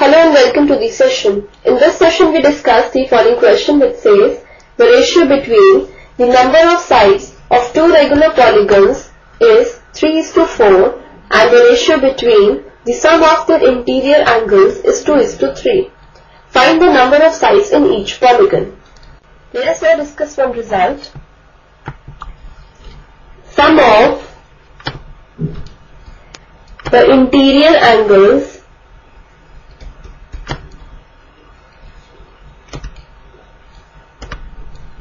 Hello and welcome to the session. In this session we discuss the following question which says the ratio between the number of sides of two regular polygons is 3 is to 4 and the ratio between the sum of their interior angles is 2 is to 3. Find the number of sides in each polygon. Let us now discuss one result. Sum of the interior angles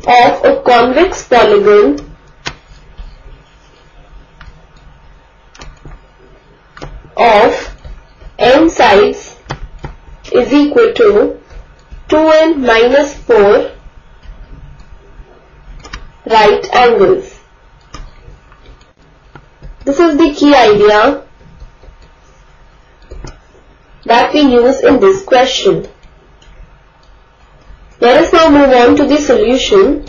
of a convex polygon of n sides is equal to 2n minus 4 right angles. This is the key idea that we use in this question. Now move on to the solution.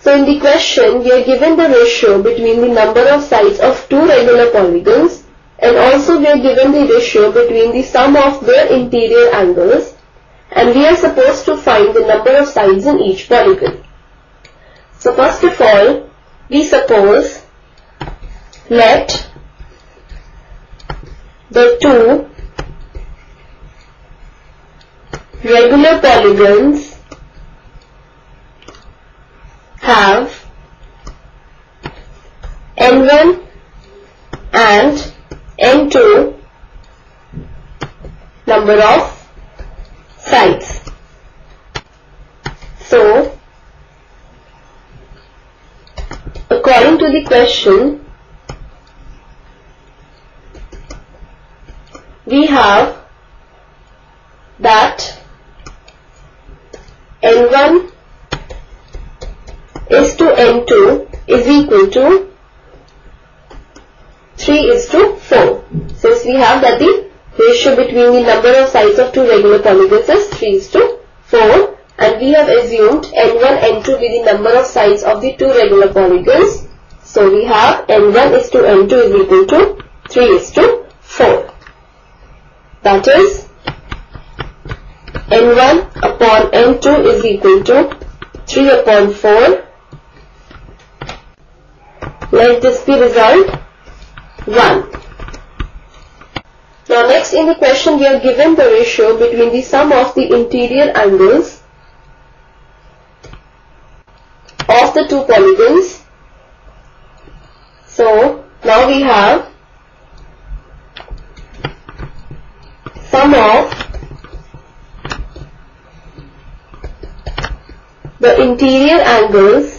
So in the question, we are given the ratio between the number of sides of two regular polygons and also we are given the ratio between the sum of their interior angles and we are supposed to find the number of sides in each polygon. So first of all, we suppose let the two regular polygons have n1 and n2 number of sides. So, according to the question, we have that N1 is to N2 is equal to 3 is to 4. Since we have that the ratio between the number of sides of two regular polygons is 3 is to 4 and we have assumed N1, N2 be the number of sides of the two regular polygons. So we have N1 is to N2 is equal to 3 is to 4. That is n1 upon n2 is equal to 3 upon 4. Let this be result 1. Now next in the question we are given the ratio between the sum of the interior angles of the two polygons. So now we have sum of the interior angles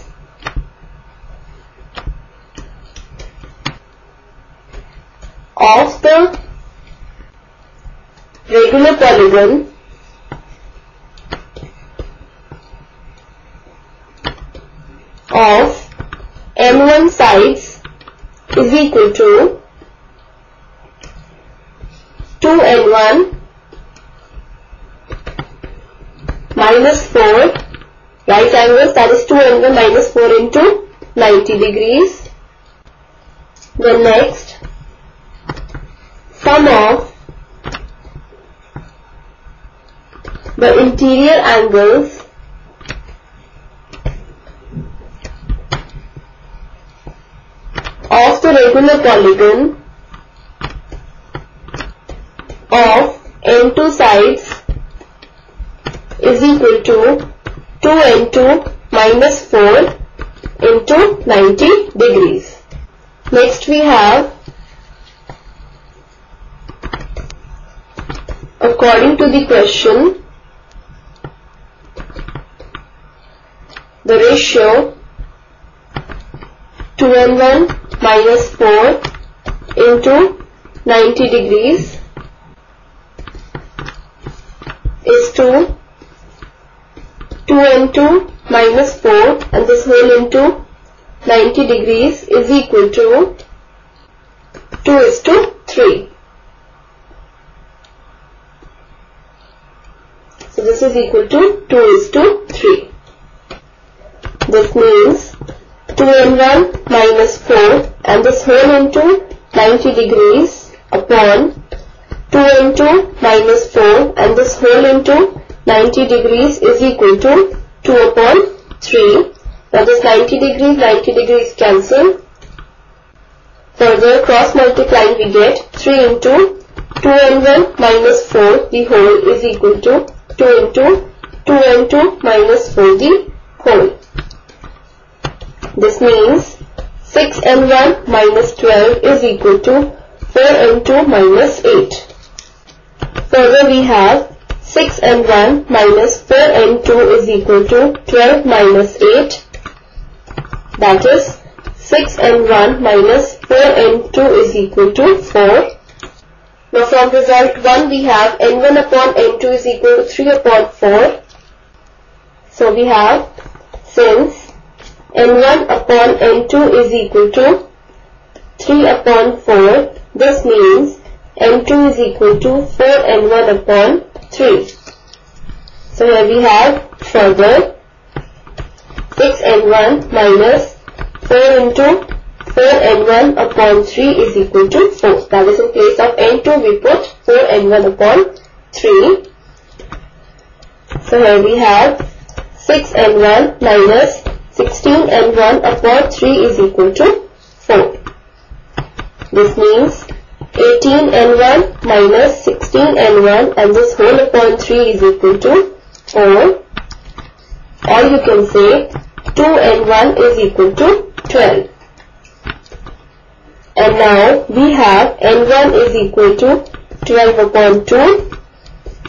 of the regular polygon of m1 sides is equal to 2n1 minus 4 right angles that is 2N1 minus 4 into 90 degrees. The next sum of the interior angles. Of the regular polygon. Of n2 sides is equal to 2 into minus 4 into 90 degrees. Next we have according to the question the ratio 2 and 1 minus 4 into 90 degrees is 2 2 into minus 4 and this whole into 90 degrees is equal to 2 is to 3. So this is equal to 2 is to 3. This means 2 and 1 minus 4 and this whole into 90 degrees upon 2 and into minus 4 and this whole into 90 degrees is equal to 2 upon 3. Now this 90 degrees, 90 degrees cancel. Further cross multiplying we get 3 into 2 and 1 minus 4 the whole is equal to 2 into 2 and 2 minus 4 the whole. This means 6 and 1 minus 12 is equal to 4 and 2 minus 8. Further we have 6 and 1 minus 4 and 2 is equal to 12 minus 8. That is 6 and 1 minus 4 and 2 is equal to 4. Now from result 1 we have n1 upon n2 is equal to 3 upon 4. So we have since n1 upon n2 is equal to 3 upon 4 this means n2 is equal to 4n1 upon 3. So here we have further 6n1 minus 4 into 4n1 upon 3 is equal to 4. That is in place of n2 we put 4n1 upon 3. So here we have 6n1 minus 16n1 upon 3 is equal to 4. This means 18n1 minus 16n1 and this whole upon 3 is equal to 4 or you can say 2n1 is equal to 12 and now we have n1 is equal to 12 upon 2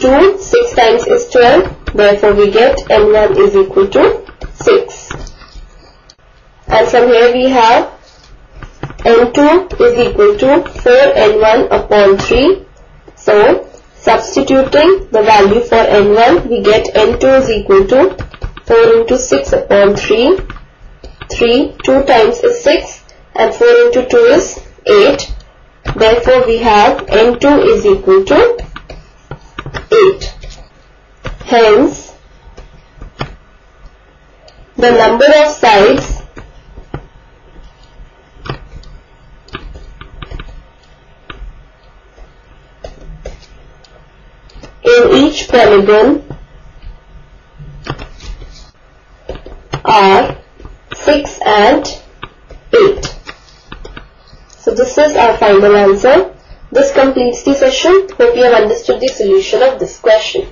2 6 times is 12 therefore we get n1 is equal to 6 and from here we have n2 is equal to 4n1 upon 3. So, substituting the value for n1, we get n2 is equal to 4 into 6 upon 3. 3, 2 times is 6 and 4 into 2 is 8. Therefore, we have n2 is equal to 8. Hence, the number of sides in each polygon are 6 and 8. So this is our final answer. This completes the session. Hope you have understood the solution of this question.